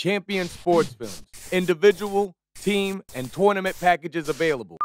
Champion Sports Films. Individual, team, and tournament packages available.